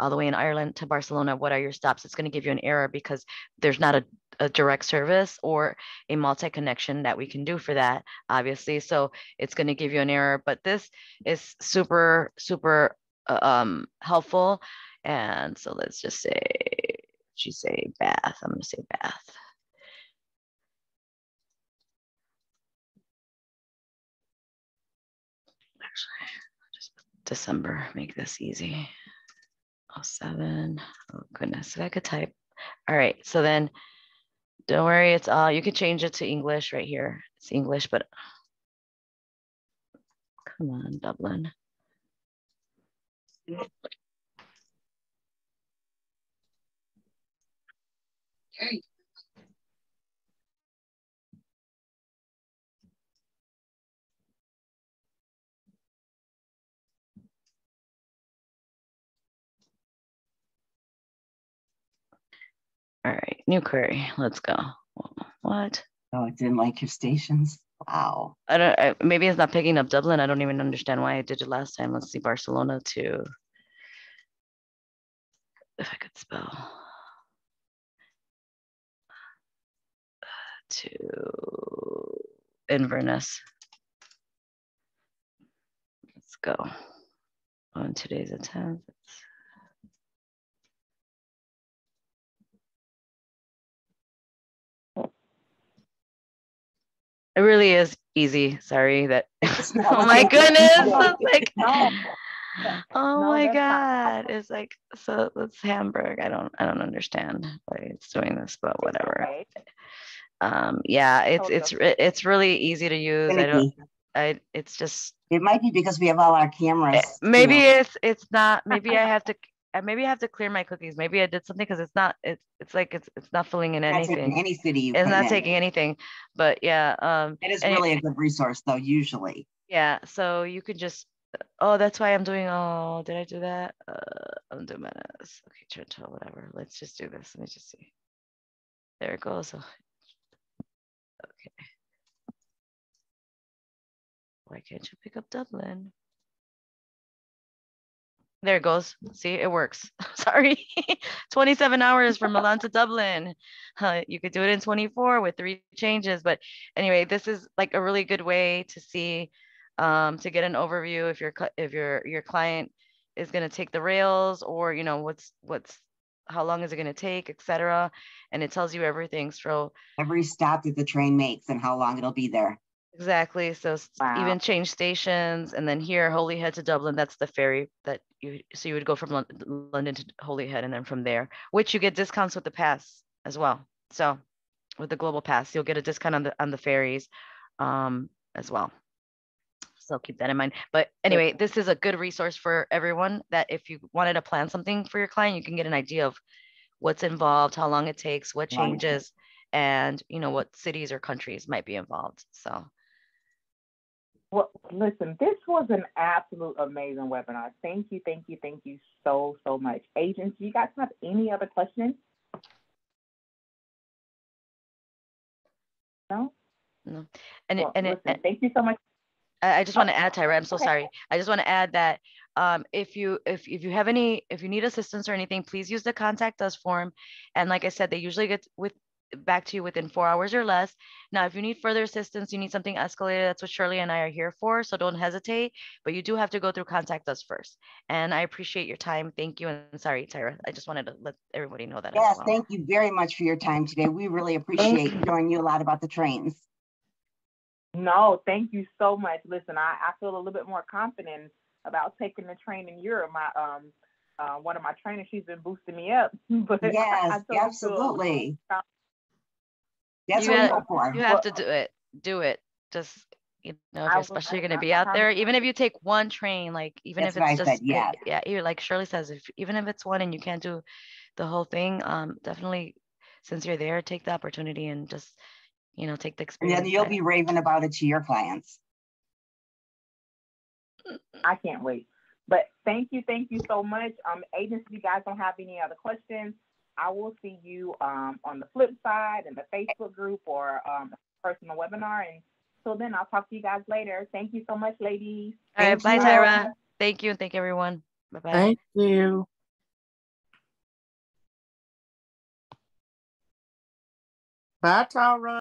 all the way in Ireland to Barcelona, what are your stops? It's going to give you an error because there's not a, a direct service or a multi connection that we can do for that, obviously. So it's going to give you an error. But this is super, super uh, um, helpful. And so let's just say, she say Bath. I'm to say Bath. Actually, just December, make this easy. 07. Oh goodness, if I could type. All right, so then don't worry, it's all, you can change it to English right here. It's English, but come on, Dublin. Okay. All right, new query. Let's go. What? Oh, it didn't like your stations. Wow. I don't. I, maybe it's not picking up Dublin. I don't even understand why I did it last time. Let's see Barcelona too. If I could spell. To Inverness. Let's go. On today's attempt. It really is easy. Sorry that. oh my goodness! It's like, oh my god! It's like so. It's Hamburg. I don't. I don't understand why it's doing this, but whatever. Okay. Um. Yeah. It's it's it's really easy to use. I don't. Finicky. I. It's just It might be because we have all our cameras. eh, maybe you know. it's it's not. Maybe I have to. Maybe I have to clear my cookies. Maybe I did something because it's not. It's it's like it's it's not filling in Not taking anything. Any city. you It's not in. taking anything. But yeah. Um. It is and- really a good resource though, usually. Yeah, so you could just, oh, that's why I'm doing, oh, did I do that? Uh, I'm doing minutes. Okay, turn to whatever. Let's just do this. Let me just see. There it goes. Oh, Okay. Why can't you pick up Dublin? There it goes. See, it works. Sorry. 27 hours from Milan to Dublin. Uh, you could do it in 24 with three changes. But anyway, this is like a really good way to see um, to get an overview if your if your your client is going to take the rails or you know what's what's how long is it going to take etc and it tells you everything so Every stop that the train makes and how long it'll be there. exactly so Wow. even change stations and then here holyhead to dublin that's the ferry that you so you would go from london to holyhead and then from there which you get discounts with the pass as well so with the global pass you'll get a discount on the on the ferries um, as well so keep that in mind. But anyway, this is a good resource for everyone that if you wanted to plan something for your client, you can get an idea of what's involved, how long it takes, what changes, and you know what cities or countries might be involved. So Well, listen, this was an absolute amazing webinar. Thank you, thank you, thank you so, so much. Agents, do you guys have any other questions? No? no, and Well, and it, listen, thank you so much. I just Oh, want to add, Tyra, I'm so okay. sorry. I just want to add that um, if you if if you have any if you need assistance or anything, please use the contact us form. And like I said, they usually get with back to you within four hours or less. Now, if you need further assistance, you need something escalated, that's what Shirley and I are here for. So don't hesitate, but you do have to go through contact us first. And I appreciate your time. Thank you. And sorry, Tyra, I just wanted to let everybody know that. Yes, well. thank you very much for your time today. We really appreciate knowing you a lot about the trains. No, thank you so much. Listen, I, I feel a little bit more confident about taking the train in Europe. My um uh, one of my trainers, she's been boosting me up. but I- I Yes, feel- absolutely. That's You what we got- go for. You have to do it. Do it. Just you know, if I you're will- especially I- going to be out there, even if you take one train, like even That's if it's I just said, yeah. yeah, even like Shirley says, if even if it's one and you can't do the whole thing, um, definitely since you're there, take the opportunity and just you know, take the experience. And then you'll be raving about it to your clients. I can't wait. But thank you, thank you so much. Um, agents, if you guys don't have any other questions, I will see you um, on the flip side in the Facebook group or um, personal webinar. And till then, I'll talk to you guys later. Thank you so much, ladies. All right, bye, Tyra. Thank you, and thank everyone. Bye bye. Thank you. Bye, Tyra.